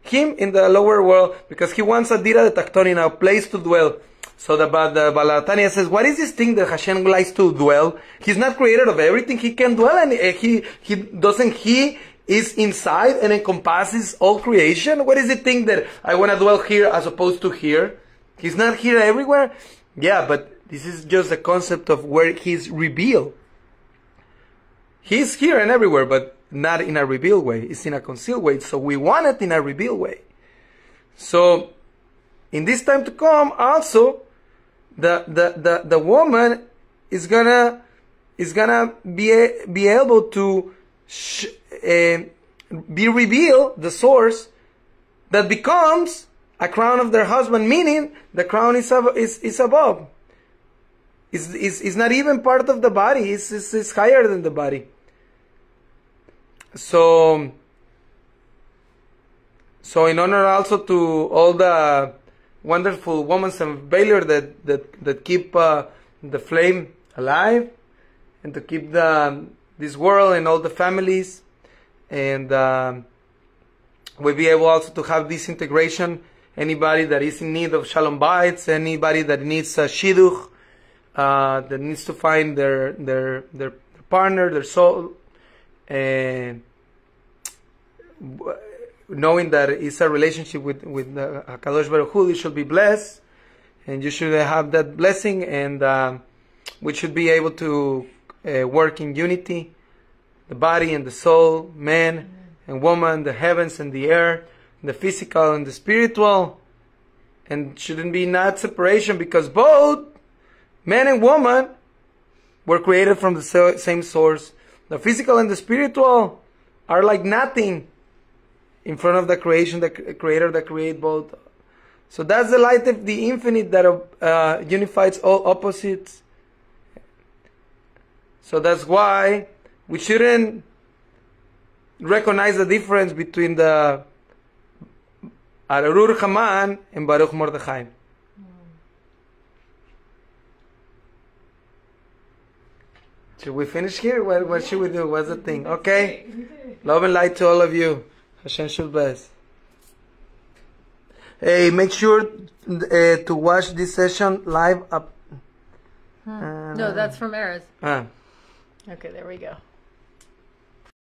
Him in the lower world because He wants a dira de tactonina, a place to dwell. So the, the Baal HaTanya says, what is this thing that Hashem likes to dwell? He's not created of everything. He can dwell and eh, he, he doesn't he is inside and encompasses all creation? What is the thing that I want to dwell here as opposed to here? He's not here everywhere? Yeah, but this is just the concept of where he's revealed. He's here and everywhere, but not in a revealed way. It's in a concealed way. So we want it in a revealed way. So in this time to come, also, the, the, the, the woman is gonna, is gonna be, be able to sh- uh, be revealed, the source, that becomes a crown of their husband, meaning the crown is, is, is above. Is, is, is not even part of the body, it's, it's, it's higher than the body. So, so in honor also to all the wonderful women of Baylor that that that keep uh, the flame alive, and to keep the this world and all the families, and um, we'll be able also to have this integration. Anybody that is in need of shalom bayis, anybody that needs a shidduch, uh, that needs to find their their their partner, their soul, and knowing that it's a relationship with with uh, Hakadosh Baruch Hu, you should be blessed, and you should have that blessing, and uh, we should be able to uh, work in unity, the body and the soul, man and woman, the heavens and the air, the physical and the spiritual, and shouldn't be not separation because both man and woman were created from the same source. The physical and the spiritual are like nothing in front of the creation, the creator that create both. So that's the light of the infinite that uh, unifies all opposites. So that's why we shouldn't recognize the difference between the Arur Haman and Baruch Mordechai. Should we finish here? What, what should we do? What's the thing? Okay. Love and light to all of you. Hashem should bless. Hey, make sure uh, to watch this session live up. Uh, no, that's from Erez. Ah. Okay, there we go.